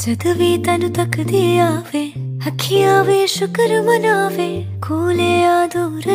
जद भी तेन अखि आवे शुक्र मन आधूर